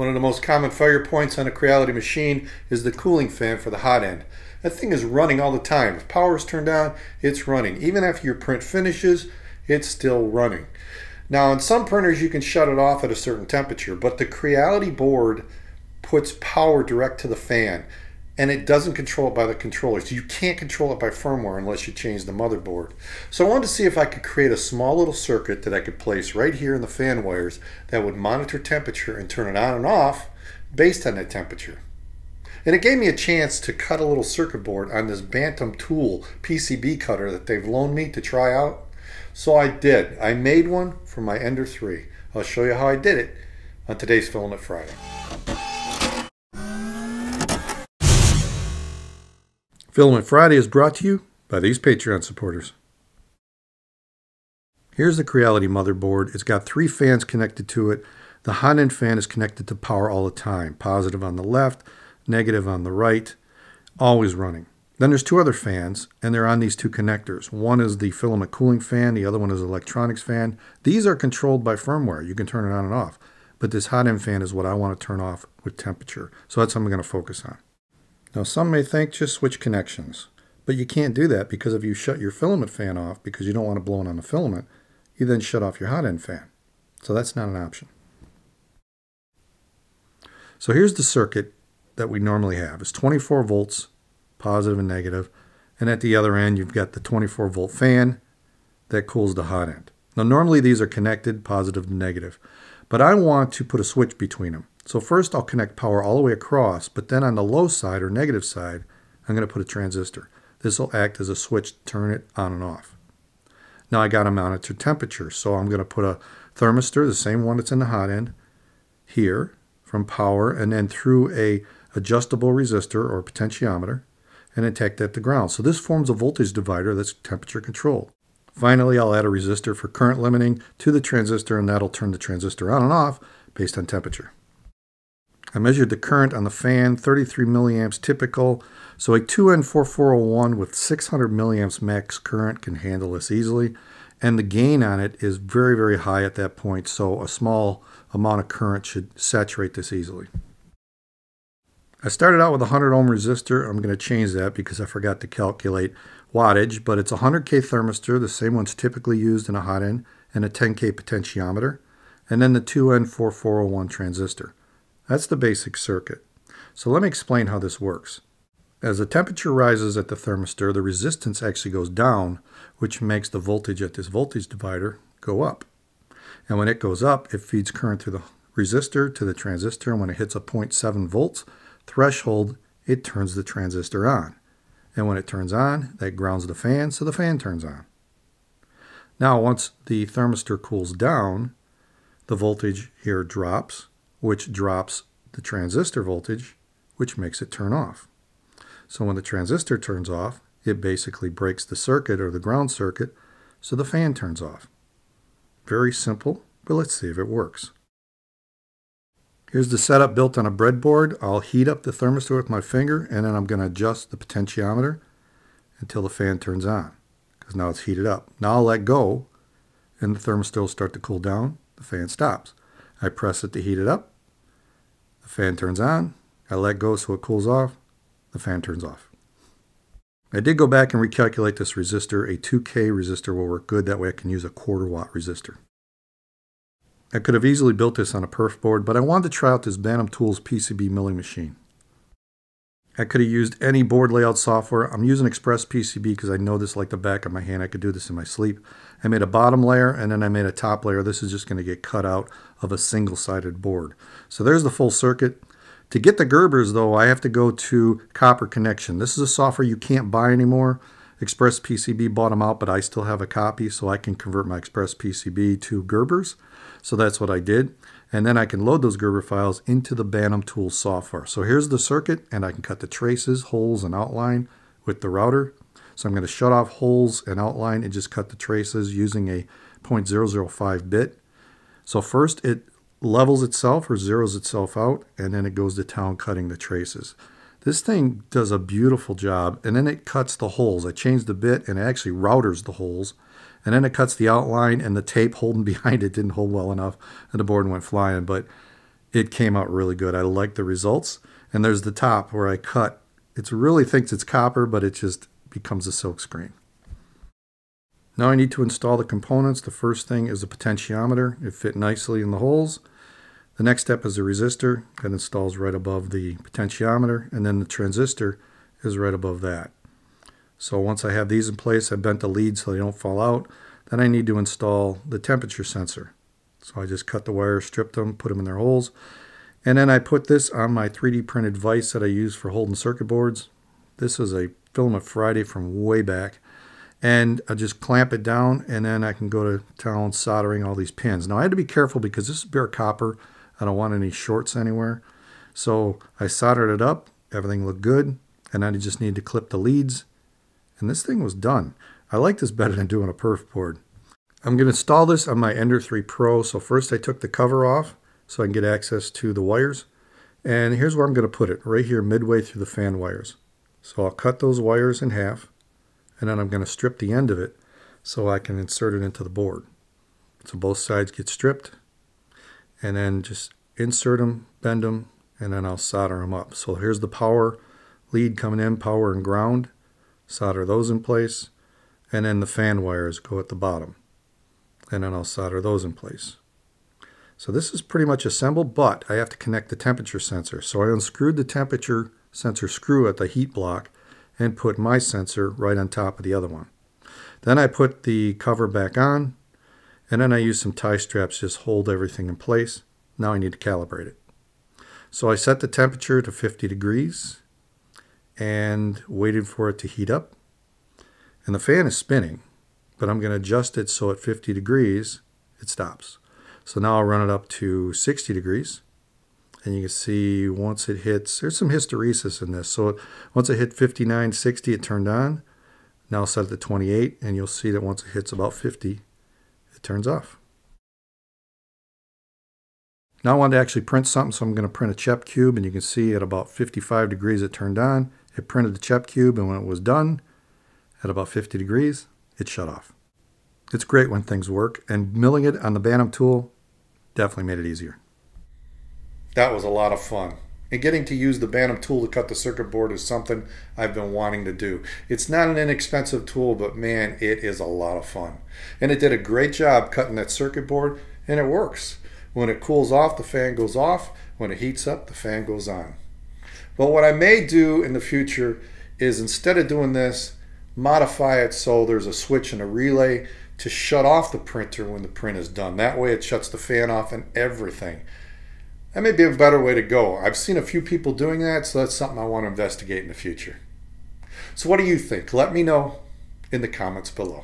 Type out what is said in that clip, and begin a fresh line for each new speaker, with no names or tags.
One of the most common failure points on a Creality machine is the cooling fan for the hot end. That thing is running all the time. If power is turned on, it's running. Even after your print finishes, it's still running. Now, on some printers, you can shut it off at a certain temperature, but the Creality board puts power direct to the fan and it doesn't control it by the controller. So you can't control it by firmware unless you change the motherboard. So I wanted to see if I could create a small little circuit that I could place right here in the fan wires that would monitor temperature and turn it on and off based on that temperature. And it gave me a chance to cut a little circuit board on this Bantam Tool PCB cutter that they've loaned me to try out. So I did. I made one for my Ender 3. I'll show you how I did it on today's Filament Friday. Filament Friday is brought to you by these Patreon supporters. Here's the Creality motherboard. It's got three fans connected to it. The hot end fan is connected to power all the time. Positive on the left, negative on the right, always running. Then there's two other fans, and they're on these two connectors. One is the filament cooling fan, the other one is electronics fan. These are controlled by firmware. You can turn it on and off. But this hot end fan is what I want to turn off with temperature. So that's what I'm going to focus on. Now some may think just switch connections, but you can't do that because if you shut your filament fan off because you don't want to blow it on the filament, you then shut off your hot end fan. So that's not an option. So here's the circuit that we normally have. It's 24 volts, positive and negative, and at the other end you've got the 24 volt fan that cools the hot end. Now normally these are connected, positive and negative, but I want to put a switch between them. So first I'll connect power all the way across, but then on the low side or negative side, I'm going to put a transistor. This will act as a switch to turn it on and off. Now I got to mount it to temperature, so I'm going to put a thermistor, the same one that's in the hot end, here from power, and then through a adjustable resistor or potentiometer, and take that to ground. So this forms a voltage divider that's temperature controlled. Finally, I'll add a resistor for current limiting to the transistor, and that'll turn the transistor on and off based on temperature. I measured the current on the fan, 33 milliamps typical. So a 2N4401 with 600 milliamps max current can handle this easily. And the gain on it is very, very high at that point. So a small amount of current should saturate this easily. I started out with a 100 ohm resistor. I'm going to change that because I forgot to calculate wattage, but it's a 100K thermistor, the same one's typically used in a hot end, and a 10K potentiometer, and then the 2N4401 transistor. That's the basic circuit. So let me explain how this works. As the temperature rises at the thermistor, the resistance actually goes down, which makes the voltage at this voltage divider go up. And when it goes up, it feeds current through the resistor to the transistor, and when it hits a 0.7 volts threshold, it turns the transistor on. And when it turns on, that grounds the fan, so the fan turns on. Now, once the thermistor cools down, the voltage here drops, which drops the transistor voltage, which makes it turn off. So when the transistor turns off, it basically breaks the circuit or the ground circuit, so the fan turns off. Very simple, but let's see if it works. Here's the setup built on a breadboard. I'll heat up the thermistor with my finger, and then I'm going to adjust the potentiometer until the fan turns on, because now it's heated up. Now I'll let go, and the thermistor will start to cool down. The fan stops. I press it to heat it up, fan turns on, I let go so it cools off, the fan turns off. I did go back and recalculate this resistor. A 2K resistor will work good. That way I can use a quarter watt resistor. I could have easily built this on a perf board, but I wanted to try out this Bantam Tools PCB milling machine. I could have used any board layout software. I'm using Express PCB because I know this like the back of my hand. I could do this in my sleep. I made a bottom layer and then I made a top layer. This is just going to get cut out of a single-sided board. So there's the full circuit. To get the Gerbers though, I have to go to copper connection. This is a software you can't buy anymore. Express PCB bought them out, but I still have a copy so I can convert my Express PCB to Gerbers. So that's what I did and then I can load those Gerber files into the Bantam Tools software. So here's the circuit, and I can cut the traces, holes, and outline with the router. So I'm going to shut off holes and outline and just cut the traces using a 0.005 bit. So first it levels itself or zeroes itself out, and then it goes to town cutting the traces. This thing does a beautiful job, and then it cuts the holes. I changed the bit, and it actually routers the holes and then it cuts the outline and the tape holding behind it didn't hold well enough and the board went flying but it came out really good. I like the results. And there's the top where I cut. It really thinks it's copper, but it just becomes a silk screen. Now I need to install the components. The first thing is a potentiometer. It fit nicely in the holes. The next step is a resistor that installs right above the potentiometer, and then the transistor is right above that. So once I have these in place, I bent the leads so they don't fall out. Then I need to install the temperature sensor. So I just cut the wires, stripped them, put them in their holes. And then I put this on my 3D printed vise that I use for holding circuit boards. This is a filament Friday from way back. And I just clamp it down and then I can go to town soldering all these pins. Now I had to be careful because this is bare copper. I don't want any shorts anywhere. So I soldered it up. Everything looked good. And then I just need to clip the leads. And this thing was done. I like this better than doing a perf board. I'm going to install this on my Ender 3 Pro. So first I took the cover off so I can get access to the wires. And here's where I'm going to put it, right here midway through the fan wires. So I'll cut those wires in half, and then I'm going to strip the end of it so I can insert it into the board. So both sides get stripped, and then just insert them, bend them, and then I'll solder them up. So here's the power lead coming in, power and ground. Solder those in place, and then the fan wires go at the bottom and then I'll solder those in place. So this is pretty much assembled, but I have to connect the temperature sensor. So I unscrewed the temperature sensor screw at the heat block and put my sensor right on top of the other one. Then I put the cover back on, and then I use some tie straps just hold everything in place. Now I need to calibrate it. So I set the temperature to 50 degrees and waited for it to heat up. And the fan is spinning but I'm going to adjust it so at 50 degrees it stops. So now I'll run it up to 60 degrees and you can see once it hits, there's some hysteresis in this. So once it hit 59, 60, it turned on. Now set it to 28 and you'll see that once it hits about 50, it turns off. Now I want to actually print something, so I'm going to print a Chep cube, and you can see at about 55 degrees it turned on. It printed the Chep cube, and when it was done, at about 50 degrees, it shut off. It's great when things work, and milling it on the Bantam tool definitely made it easier. That was a lot of fun. And getting to use the Bantam tool to cut the circuit board is something I've been wanting to do. It's not an inexpensive tool, but man, it is a lot of fun. And it did a great job cutting that circuit board, and it works. When it cools off, the fan goes off. When it heats up, the fan goes on. But what I may do in the future is instead of doing this, modify it so there's a switch and a relay to shut off the printer when the print is done. That way it shuts the fan off and everything. That may be a better way to go. I've seen a few people doing that, so that's something I want to investigate in the future. So what do you think? Let me know in the comments below.